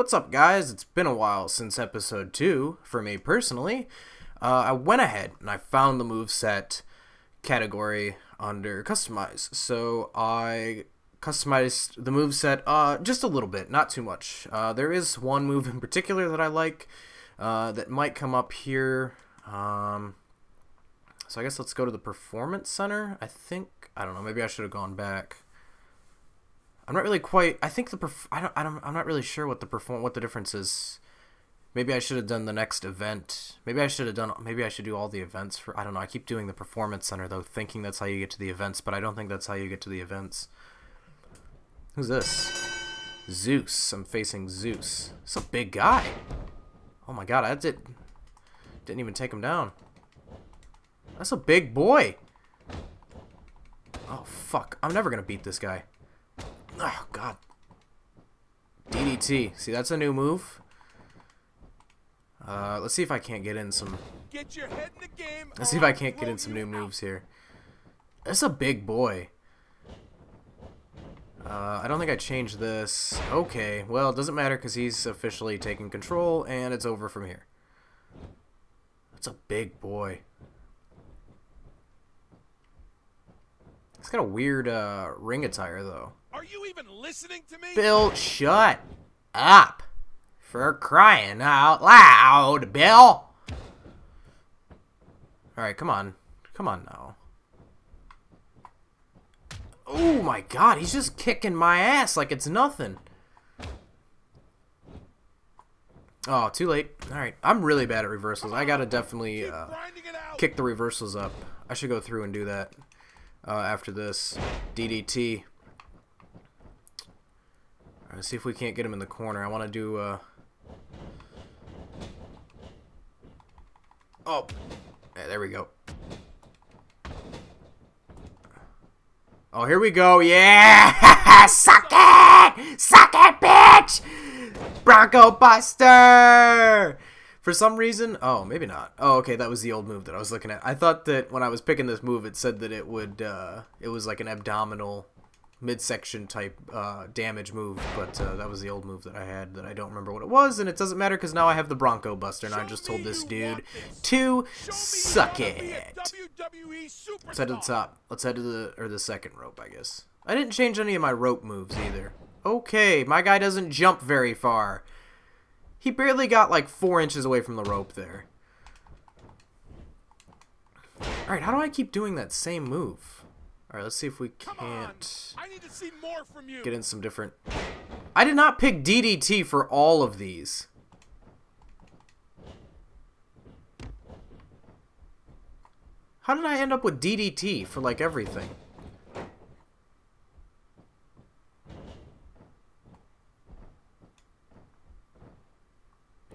what's up, guys? It's been a while since episode 2, for me personally. Uh, I went ahead and I found the move set category under customize. So I customized the move set uh, just a little bit, not too much. Uh, there is one move in particular that I like uh, that might come up here. Um, so I guess let's go to the performance center. I think I don't know. Maybe I should have gone back. I'm not really quite. I think the perf- I don't, I don't. I'm not really sure what the perform what the difference is. Maybe I should have done the next event. Maybe I should have done. Maybe I should do all the events for. I don't know. I keep doing the performance center though, thinking that's how you get to the events, but I don't think that's how you get to the events. Who's this? Zeus. I'm facing Zeus. It's a big guy. Oh my god, I did. Didn't even take him down. That's a big boy. Oh fuck! I'm never gonna beat this guy. Oh, God. DDT. See, that's a new move. Uh, let's see if I can't get in some... Get your head in the game. Let's see if I can't get in some new moves here. That's a big boy. Uh, I don't think I changed this. Okay, well, it doesn't matter because he's officially taking control, and it's over from here. That's a big boy. He's got a weird uh, ring attire, though. Are you even listening to me? Bill, shut up. For crying out loud, Bill. Alright, come on. Come on now. Oh my god, he's just kicking my ass like it's nothing. Oh, too late. Alright, I'm really bad at reversals. I gotta definitely uh, kick the reversals up. I should go through and do that uh, after this. DDT. Let's see if we can't get him in the corner. I want to do, uh... Oh! Yeah, there we go. Oh, here we go. Yeah! Suck it! Suck it, bitch! Bronco Buster! For some reason... Oh, maybe not. Oh, okay, that was the old move that I was looking at. I thought that when I was picking this move, it said that it would, uh... It was like an abdominal midsection type uh, damage move, but uh, that was the old move that I had that I don't remember what it was, and it doesn't matter because now I have the Bronco Buster, and I just told this dude to suck it. Let's head to the top. Let's head to the or the second rope, I guess. I didn't change any of my rope moves either. Okay, my guy doesn't jump very far. He barely got like four inches away from the rope there. Alright, how do I keep doing that same move? Alright, let's see if we can't get in some different... I did not pick DDT for all of these. How did I end up with DDT for, like, everything?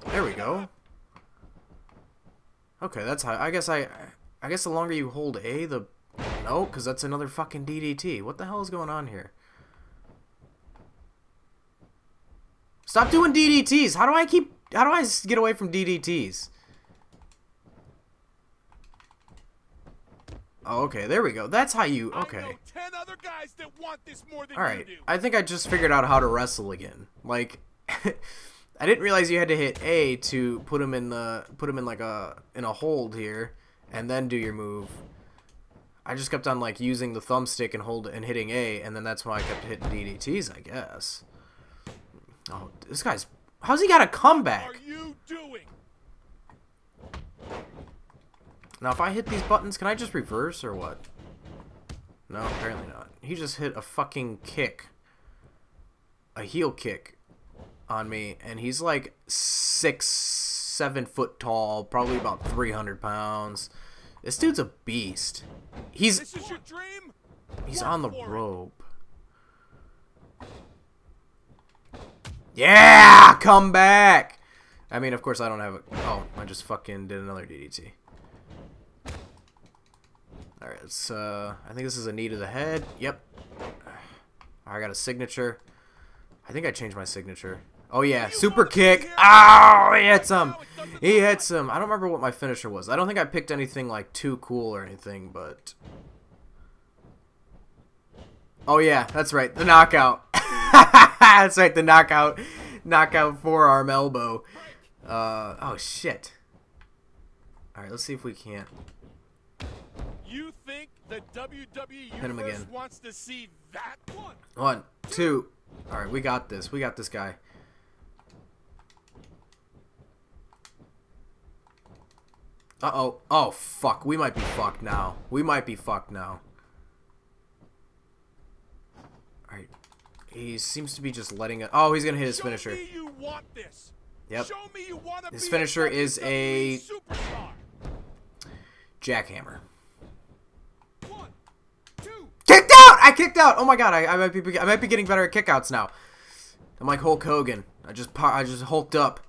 There we go. Okay, that's how... I guess I... I guess the longer you hold A, the Oh, no, because that's another fucking DDT. What the hell is going on here? Stop doing DDTs. How do I keep... How do I get away from DDTs? Oh, okay, there we go. That's how you... Okay. Alright, I think I just figured out how to wrestle again. Like... I didn't realize you had to hit A to put him in the put him in like a in a hold here and then do your move. I just kept on like using the thumbstick and hold and hitting A, and then that's why I kept hitting DDTs, I guess. Oh, this guy's how's he got a comeback? Are you doing? Now, if I hit these buttons, can I just reverse or what? No, apparently not. He just hit a fucking kick, a heel kick, on me, and he's like six, seven foot tall, probably about 300 pounds. This dude's a beast. He's He's on the rope. Yeah, come back. I mean, of course, I don't have a. Oh, I just fucking did another DDT. All right, let's. Uh, I think this is a knee to the head. Yep. I got a signature. I think I changed my signature. Oh yeah, super kick. Oh, he hits him. He hits him. I don't remember what my finisher was. I don't think I picked anything like too cool or anything, but. Oh yeah, that's right, the knockout. that's right, the knockout. knockout forearm elbow. Uh, oh shit. All right, let's see if we can't. You think the WWE him again. wants to see that one? One, two. All right, we got this. We got this guy. Uh oh. Oh fuck. We might be fucked now. We might be fucked now. All right. He seems to be just letting it. Oh, he's gonna hit his Show finisher. me you want this. Yep. Show me you His finisher a is a- superstar. Jackhammer. One. Kicked out! I kicked out. Oh my god. I, I might be. I might be getting better at kickouts now. I'm like Hulk Hogan. I just. I just hulked up.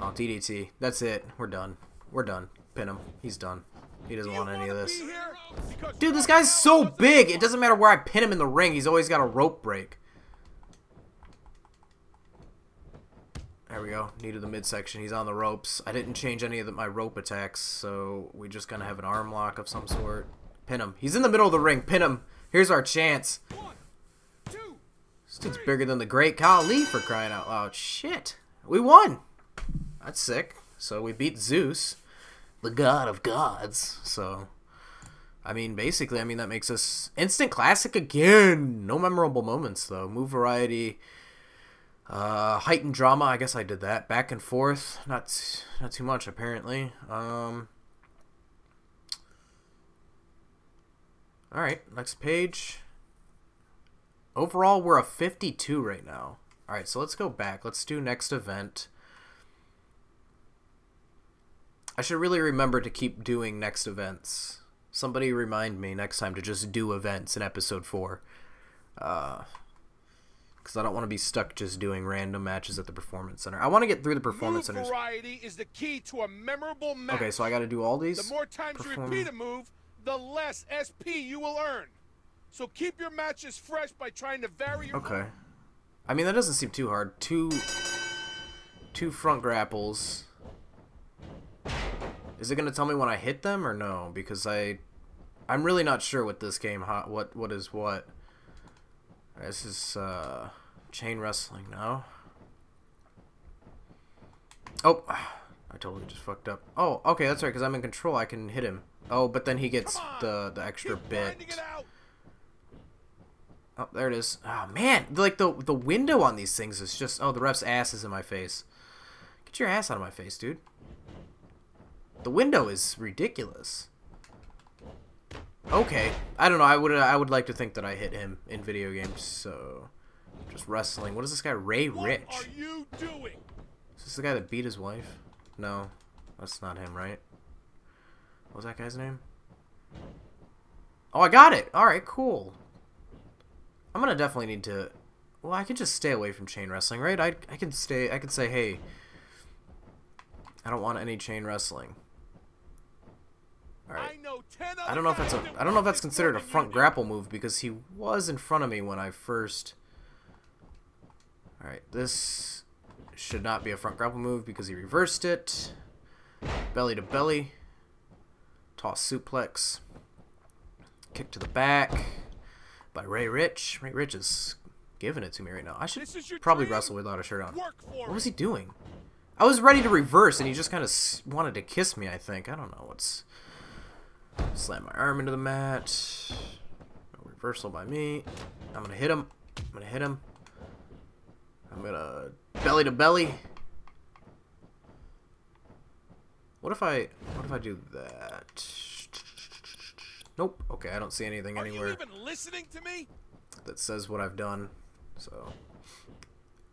Oh, DDT. That's it. We're done. We're done. Pin him. He's done. He doesn't want any of this. be here? Because Dude, this guy's so big. It doesn't matter where I pin him in the ring. He's always got a rope break. There we go. Knee to the midsection. He's on the ropes. I didn't change any of the, my rope attacks, so we just gonna have an arm lock of some sort. Pin him. He's in the middle of the ring. Pin him. Here's our chance. One, two. This dude's bigger than the Great Khali for crying out loud. Shit. We won. That's sick. So we beat Zeus, the god of gods. So, I mean, basically, I mean, that makes us instant classic again. No memorable moments, though. Move variety. Uh, heightened drama. I guess I did that. Back and forth. Not, not too much, apparently. Um. Alright, next page. Overall, we're a 52 right now. Alright, so let's go back. Let's do next event. I should really remember to keep doing next events. Somebody remind me next time to just do events in episode 4. Uh, because I don't want to be stuck just doing random matches at the Performance Center. I want to get through the Performance Move Centers. variety is the key to a memorable match. Okay, so I got to do all these. The more times you repeat a move, the less SP you will earn. So keep your matches fresh by trying to vary your Okay. I mean, that doesn't seem too hard. Two, two front grapples. Is it gonna tell me when I hit them or no? Because I, I'm really not sure what this game. What what is what? This is uh, chain wrestling now. Oh, I totally just fucked up. Oh, okay, that's right. Because I'm in control, I can hit him. Oh, but then he gets the the extra bit. grinding it out. Oh, there it is. Oh man, like the the window on these things is just oh the ref's ass is in my face. Get your ass out of my face, dude. The window is ridiculous. Okay, I don't know. I would uh, I would like to think that I hit him in video games. So, just wrestling. What is this guy Ray Rich? What are you doing? Is this the guy that beat his wife? No, that's not him, right? What was that guy's name? Oh, I got it. All right, cool. I'm gonna definitely need to. Well, I can just stay away from chain wrestling, right? I I can stay. I can say, hey, I don't want any chain wrestling. I 10 other I don't know if that's a I don't know if that's considered a front grapple move because he was in front of me when I first All right, this should not be a front grapple move because he reversed it. Belly to belly. Toss suplex. Kick to the back by Ray Rich. Ray Rich is giving it to me right now. I should This is your probably dream. wrestle without a shirt on. What was he doing? I was ready to reverse, and he just kind of wanted to kiss me. I think. I don't know what's. Slam my arm into the mat. No reversal by me. I'm gonna hit him. I'm gonna hit him. I'm gonna belly to belly. What if I? What if I do that? Nope. Okay, I don't see anything Are you anywhere even listening to me? that says what I've done. So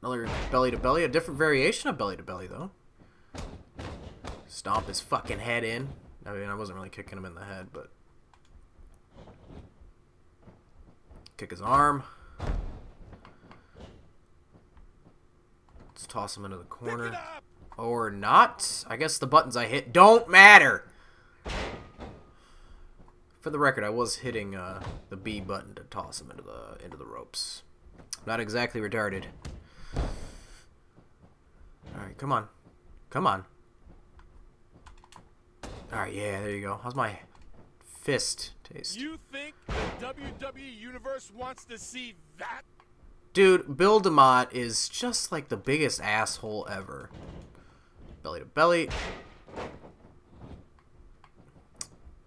another belly to belly, a different variation of belly to belly though. Stomp his fucking head in. I mean, I wasn't really kicking him in the head, but kick his arm. Let's toss him into the corner. Or not. I guess the buttons I hit don't matter. For the record, I was hitting uh, the B button to toss him into the into the ropes. Not exactly retarded. All right, come on, come on. All right, yeah, there you go. How's my fist taste? You think the WWE Universe wants to see that? Dude, Bill DeMott is just like the biggest asshole ever. Belly to belly.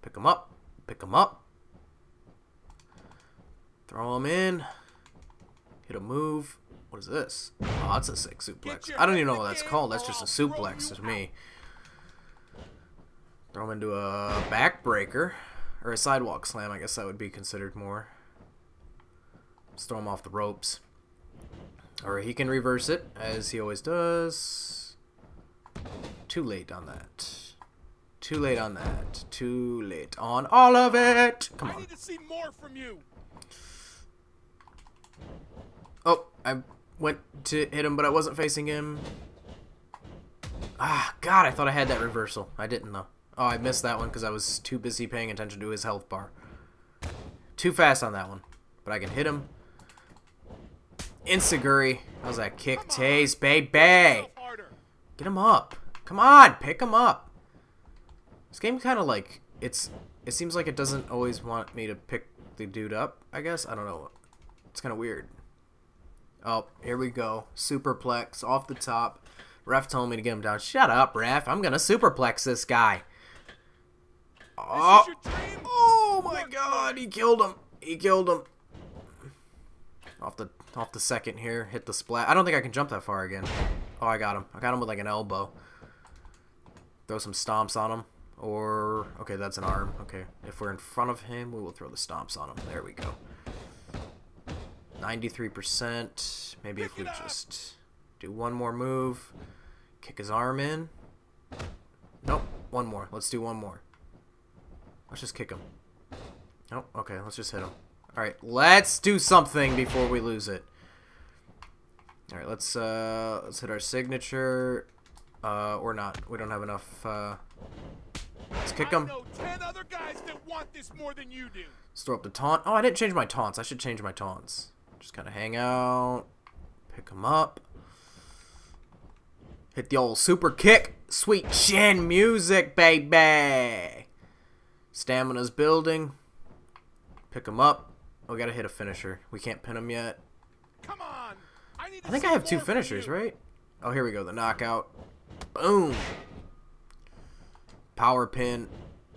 Pick him up. Pick him up. Throw him in. Hit a move. What is this? Oh, that's a sick suplex. I don't even know what that's called. That's just a suplex to me. Throw him into a backbreaker. Or a sidewalk slam, I guess that would be considered more. Just throw him off the ropes. Or he can reverse it, as he always does. Too late on that. Too late on that. Too late on all of it. Come on. I need to see more from you. Oh, I went to hit him, but I wasn't facing him. Ah, God, I thought I had that reversal. I didn't, though. Oh, I missed that one because I was too busy paying attention to his health bar. Too fast on that one. But I can hit him. Insaguri. How's that kick taste, baby? Get him up. Come on, pick him up. This game kind of like it's. It seems like it doesn't always want me to pick the dude up. I guess I don't know. It's kind of weird. Oh, here we go. Superplex off the top. Ref told me to get him down. Shut up, ref. I'm gonna superplex this guy. Oh, This is oh. your dream? oh my God! He killed him. He killed him. Off the off the second here, hit the splat. I don't think I can jump that far again. Oh, I got him. I got him with like an elbow. Throw some stomps on him. Or, okay, that's an arm. Okay, if we're in front of him, we will throw the stomps on him. There we go. 93%. Maybe if we just do one more move. Kick his arm in. Nope, one more. Let's do one more. Let's just kick him. Oh, okay, let's just hit him. Alright, let's do something before we lose it. Alright, let's uh let's hit our signature. Uh or not. We don't have enough uh Let's kick him. ten other guys that want this more than you do. Let's throw up the taunt. Oh, I didn't change my taunts. I should change my taunts. Just kind of hang out. Pick him up. Hit the old super kick. Sweet chin music, baby. Stamina's building. Pick him up. Oh, we gotta hit a finisher. We can't pin him yet. Come on. I need to I think I have two finishers, right? Oh, here we go. The knockout. Boom. Power pin.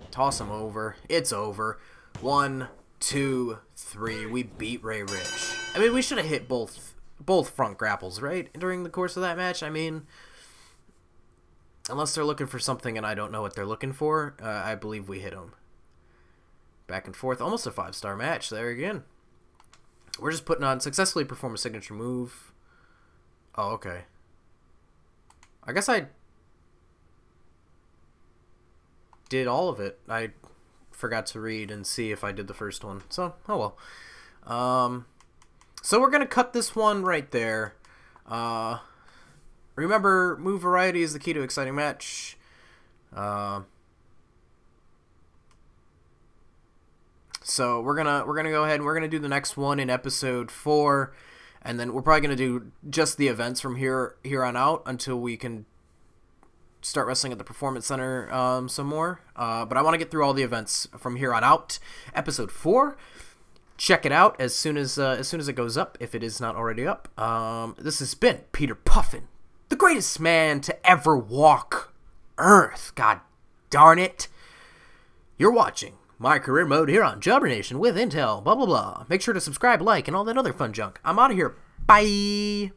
Toss him over. It's over. One, two, three. We beat Ray Rich. I mean, we should have hit both both front grapples, right? During the course of that match. I mean, unless they're looking for something and I don't know what they're looking for, uh, I believe we hit them. Back and forth. Almost a five star match there again. We're just putting on successfully perform a signature move. Oh, okay. I guess I did all of it. I forgot to read and see if I did the first one. So, oh well. Um, so we're gonna cut this one right there. Uh, remember, move variety is the key to exciting match. Uh, so we're gonna we're gonna go ahead and we're gonna do the next one in episode four, and then we're probably gonna do just the events from here here on out until we can start wrestling at the performance center um, some more. Uh, but I want to get through all the events from here on out. Episode four. Check it out as soon as uh, as soon as it goes up, if it is not already up. Um, this has been Peter Puffin, the greatest man to ever walk Earth. God darn it! You're watching my career mode here on Jobber Nation with Intel. Blah blah blah. Make sure to subscribe, like, and all that other fun junk. I'm out of here. Bye.